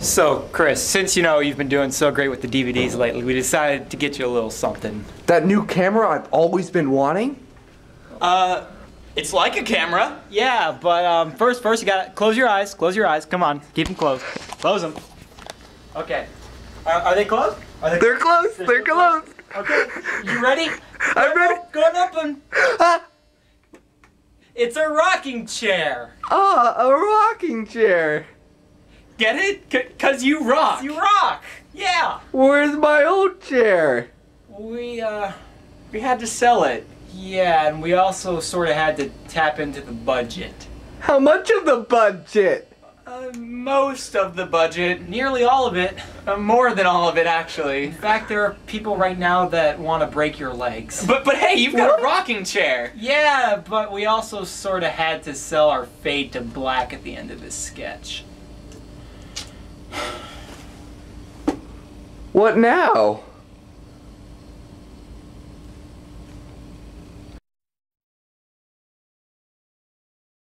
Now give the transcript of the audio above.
So, Chris, since you know you've been doing so great with the DVDs lately, we decided to get you a little something. That new camera I've always been wanting? Uh, it's like a camera. Yeah, but um, first, first you gotta close your eyes. Close your eyes. Come on, keep them closed. Close them. Okay. Are, are they closed? Are they They're closed. They're closed. Okay. You ready? I'm ready. Go and open. Ah, It's a rocking chair. ah, a rocking chair. Get it? C- Cause you rock. You rock. Yeah. Where's my old chair? We uh. We had to sell it. Yeah, and we also sort of had to tap into the budget. How much of the budget? Uh, most of the budget. Nearly all of it. Uh, more than all of it, actually. In fact, there are people right now that want to break your legs. But but hey, you've got What? a rocking chair. Yeah, but we also sort of had to sell our fade to black at the end of this sketch. What now?